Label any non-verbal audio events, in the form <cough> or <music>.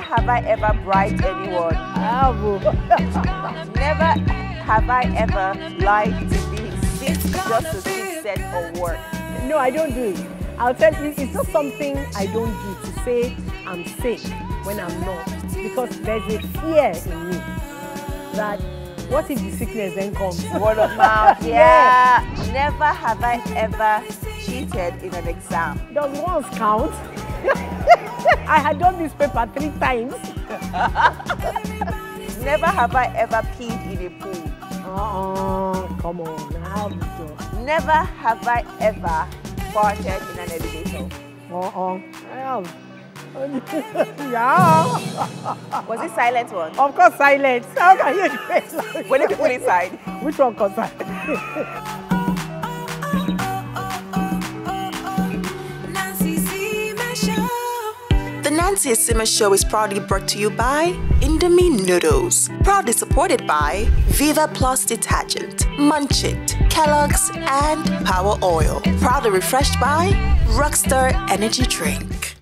have I ever bribed anyone. Never have I ever lied to be sick just to see set or work. No, I don't do it. I'll tell you, it's not something I don't do to say I'm sick when I'm not. Because there's a fear in me that what if the sickness then comes? Word of mouth, <laughs> yeah. yeah. Never have I ever cheated in an exam. Does once count? <laughs> I had done this paper three times. <laughs> Never have I ever peed in a pool. Uh-uh, come on, how Never have I ever farted in an elevator. Uh-uh, I have. <laughs> yeah. Was it silent one? Of course, silent. How can you <laughs> face like When you put inside? Which one was that? The Nancy Isime Show is proudly brought to you by Indomie Noodles. Proudly supported by Viva Plus Detergent, Munchit, Kellogg's, and Power Oil. Proudly refreshed by Rockstar Energy Drink.